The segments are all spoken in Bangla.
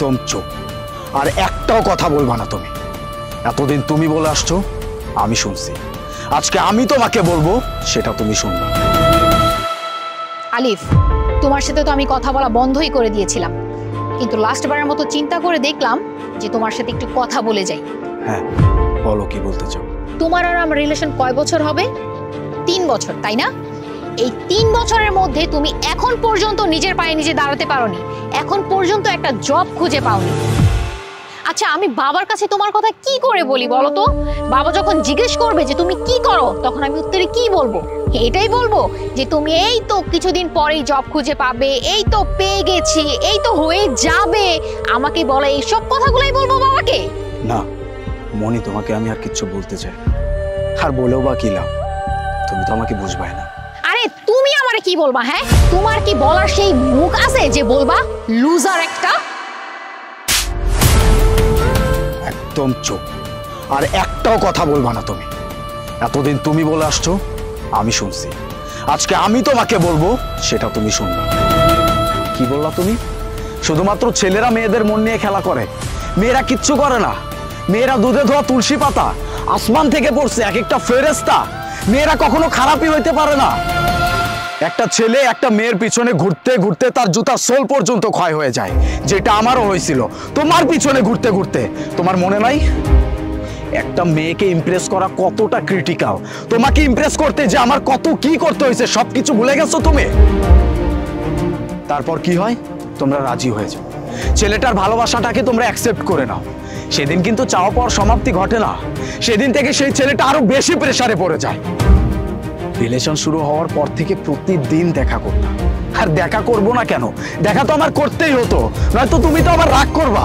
একদম চুপ। আর একটাও কথা বলবা না তুমি। এতদিন তুমি বলে আসছো আমি শুনছি। আজকে আমি তোমাকে বলব সেটা তুমি শুনবা। আলিফ তোমার সাথে তো আমি কথা বলা বন্ধই করে দিয়েছিলাম। কিন্তু লাস্টবারের মতো চিন্তা করে দেখলাম যে তোমার সাথে একটু কথা বলে যাই। হ্যাঁ বলো কি বলতে চাও? তোমার আর আমার রিলেশন কয় বছর হবে? তিন বছর তাই না? এই তিন বছরের মধ্যে তুমি এখন পর্যন্ত নিজের পায়ে নিজে দাঁড়াতে পারোনি। এখন পর্যন্ত একটা জব খুঁজে পাওনি। আচ্ছা আমি বাবার কাছে তোমার কথা কি করে বলি বলো তো? বাবা যখন জিজ্ঞেস করবে যে তুমি কি করো, তখন আমি উত্তরে কি বলব? এটাই বলব যে তুমি এই তো কিছুদিন পরেই জব খুঁজে পাবে, এই তো পেয়ে গেছি, এই তো হয়ে যাবে। আমাকে বলে এইসব কথাগুলোই বলব বাবাকে? না, মনি তোমাকে আমি আর কিচ্ছু বলতে চাই আর বলেও বা কি লাভ? তুমি তো আমাকে বুঝবাই না। আমারে কি বলবা হ্যাঁ? তোমার কি বলার সেই মুখ আছে যে বলবা, লুজার একটা একদম চুপ। আর একটাও কথা বলবা না তুমি। এতদিন তুমি বলে আসছো, আমি শুনছি। আজকে আমি তোমাকে বলব, সেটা তুমি শুনবা। কি বললা তুমি? শুধুমাত্র ছেলেরা মেয়েদের মন নিয়ে খেলা করে। মেয়েরা কিচ্ছু করে না। মেয়েরা দুধে ধোয়া তুলসী পাতা। আসমান থেকে পড়ছে এক একটা ফেরেস্তা মেয়েরা কখনো খারাপই হইতে পারে না। একটা ছেলে একটা মেয়ের পিছনে ঘুরতে ঘুরতে তার জুতার সোল পর্যন্ত ক্ষয় হয়ে যায়, যেটা আমারও হয়েছিল। তোমার পিছনে ঘুরতে ঘুরতে, তোমার মনে নাই? একটা মেয়েকে ইমপ্রেস করা কতটা ক্রিটিক্যাল তোমাকে ইমপ্রেস করতে যে আমার কত কি করতে হয়েছে, সবকিছু ভুলে গেছো তুমি? তারপর কি হয়? তোমরা রাজি হয়ে যাও। ছেলেটার ভালোবাসাটাকে তোমরা অ্যাকসেপ্ট করে নাও। সেদিন কিন্তু চাওয়া পাওয়ার সমাপ্তি ঘটে না। সেদিন থেকে সেই ছেলেটা আরও বেশি প্রেসারে পড়ে যায়। রিলেশন শুরু হওয়ার পর থেকে প্রতিদিন দেখা করতাম। আর দেখা করব না কেন? দেখা তো আমার করতেই হতো। নয়তো তুমি তো আবার রাগ করবা।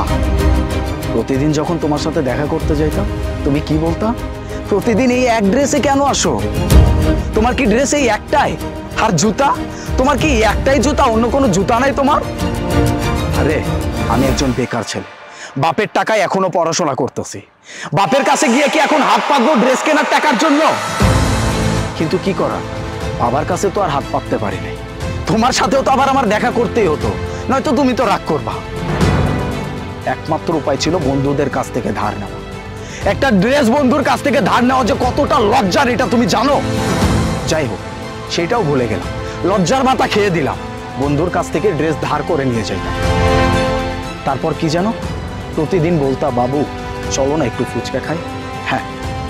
প্রতিদিন যখন তোমার সাথে দেখা করতে যাইতাম, তুমি কি বলতা? প্রতিদিন এই এক ড্রেসে কেন আসো? তোমার কি ড্রেস এই একটাই? আর জুতা? তোমার কি একটাই জুতা? অন্য কোনো জুতা নাই তোমার? আরে, আমি একজন বেকার ছেলে। বাপের টাকায় এখনও পড়াশোনা করতেছি। বাপের কাছে গিয়ে কি এখন হাত পাতবো ড্রেস কেনার টাকার জন্য? কিন্তু কি করা বাবার কাছে তো আর হাত পাততে পারি নাই তোমার সাথেও তো আবার আমার দেখা করতেই হতো। নয়তো তুমি তো রাগ করবা। একমাত্র উপায় ছিল বন্ধুদের কাছ থেকে ধার নেওয়া। একটা ড্রেস বন্ধুর কাছ থেকে ধার নেওয়া যে কতটা লজ্জার এটা তুমি জানো? যাই হোক, সেটাও ভুলে গেলাম। লজ্জার মাথা খেয়ে দিলাম। বন্ধুর কাছ থেকে ড্রেস ধার করে নিয়ে যাইতাম তারপর কি জানো? প্রতিদিন বলতা, বাবু, চলো না একটু ফুচকা খাই। হ্যাঁ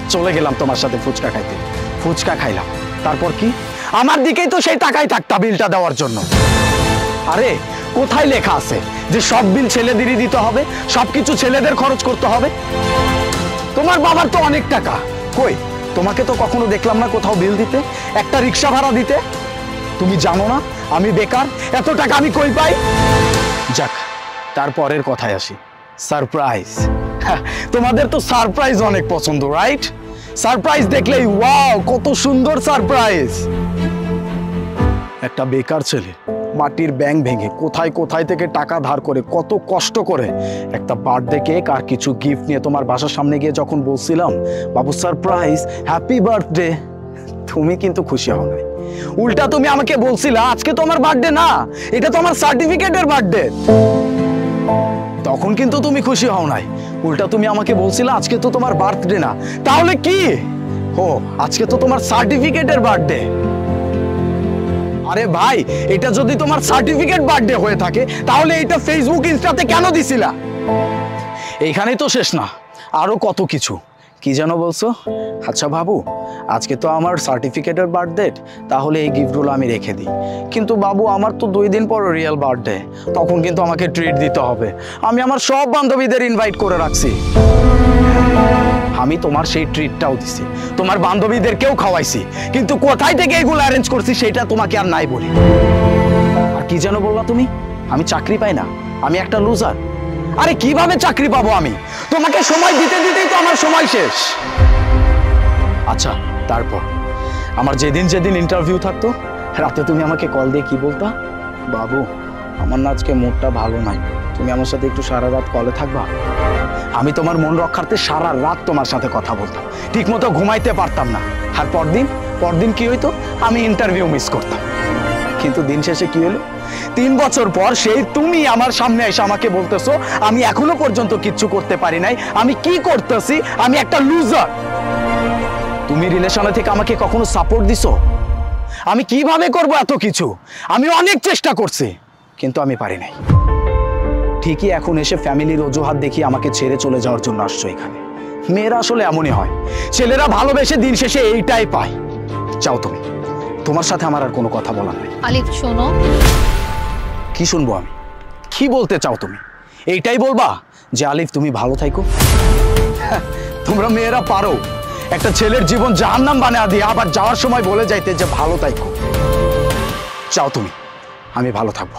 চলে গেলাম তোমার সাথে ফুচকা খাইতে। ফুচকা খাইলাম। তারপর কি? আমার দিকেই তো সেই টাকাই থাকতা বিলটা দেওয়ার জন্য। আরে, কোথায় লেখা আছে যে সব বিল ছেলেদেরই দিতে হবে সবকিছু ছেলেদের খরচ করতে হবে? তোমার বাবার তো অনেক টাকা। কই, তোমাকে তো কখনো দেখলাম না কোথাও বিল দিতে? একটা রিক্সা ভাড়া দিতে? তুমি জানো না, আমি বেকার, এত টাকা আমি কই পাই? যাক, তারপরের কথায় আসি। সারপ্রাইজ। তোমাদের তো সারপ্রাইজ অনেক পছন্দ, রাইট? সারপ্রাইজ দেখলেই ওয়াও, কত সুন্দর সারপ্রাইজ। একটা বেকার ছেলে, মাটির ব্যাংক ভেঙে কোথায় কোথায় থেকে টাকা ধার করে, কত কষ্ট করে। একটা বার্থডে কেক আর কিছু গিফট নিয়ে তোমার বাসার সামনে গিয়ে যখন বলছিলাম, বাবু, সারপ্রাইজ হ্যাপি বার্থডে তুমি কিন্তু খুশি হও নাই উল্টা তুমি আমাকে বলছিলা, আজকে তো আমার বার্থডে না, এটা তো আমার সার্টিফিকেটের বার্থডে তখন কিন্তু তুমি খুশি হও নাই। উল্টা তুমি আমাকে বলছিলে আজকে তো তোমার বার্থডে না। তাহলে কি? ও, আজকে তো তোমার সার্টিফিকেটের বার্থডে আরে ভাই, এটা যদি তোমার সার্টিফিকেট বার্থডে হয়ে থাকে, তাহলে এটা ফেসবুক ইনস্টাতে কেন দিছিলা? এইখানেই তো শেষ না। আরও কত কিছু। কি যেন বলছো? আচ্ছা বাবু, আজকে তো আমার সার্টিফিকেটের বার্থডে তাহলে এই গিফটগুলো আমি রেখে দিই। কিন্তু বাবু, আমার তো দুই দিন পর রিয়েল বার্থডে তখন কিন্তু আমাকে ট্রিট দিতে হবে। আমি আমার সব বান্ধবীদের ইনভাইট করে রাখছি। আমি তোমার সেই ট্রিটটাও দিছি। তোমার বান্ধবীদেরকেও খাওয়াইছি। কিন্তু কোথায় থেকে এগুলো অ্যারেঞ্জ করছি, সেটা তোমাকে আর নাই বলি। আর কি যেন বললা তুমি? আমি চাকরি পাই না। আমি একটা লুজার আরে কীভাবে চাকরি পাবো আমি? তোমাকে সময় দিতে দিতেই তো আমার সময় শেষ। আচ্ছা তারপর। আমার যেদিন যেদিন ইন্টারভিউ থাকতো, রাতে তুমি আমাকে কল দিয়ে কি বলতা? বাবু, আমার না আজকে মুডটা ভালো নাই। তুমি আমার সাথে একটু সারা রাত কলে থাকবা? আমি তোমার মন রক্ষার্থে সারা রাত তোমার সাথে কথা বলতাম। ঠিক মতো ঘুমাইতে পারতাম না। আর পরদিন পরদিন কি হইতো? আমি ইন্টারভিউ মিস করতাম। কিন্তু দিন শেষে কি হলো? তিন বছর পর সেই তুমি আমার সামনে এসে আমাকে বলতেছো, আমি এখনও পর্যন্ত কিচ্ছু করতে পারি নাই, আমি কি করতেছি? আমি একটা লুজার তুমি রিলেশনে থেকে আমাকে কখনো সাপোর্ট দিছো? আমি কীভাবে করব এত কিছু? আমি অনেক চেষ্টা করছি, কিন্তু আমি পারি নাই। ঠিকই এখন এসে ফ্যামিলির অজুহাত দেখিয়ে আমাকে ছেড়ে চলে যাওয়ার জন্য আসছো এখানে। মেয়েরা আসলে এমনই হয়। ছেলেরা ভালোবেসে দিন শেষে এইটাই পায়। চাও তুমি। তোমার সাথে আমার আর কোনো কথা বলা নাই। আলিফ শোনো। কি শুনব আমি? কি বলতে চাও তুমি? এইটাই বলবা যে আলিফ তুমি ভালো থাইকো? হ্যাঁ, তোমরা মেয়েরা পারো। একটা ছেলের জীবন জাহান্নাম বানা দিয়ে আবার যাওয়ার সময় বলে যাইতে যে ভালো থাইকো। চাও তুমি? আমি ভালো থাকব।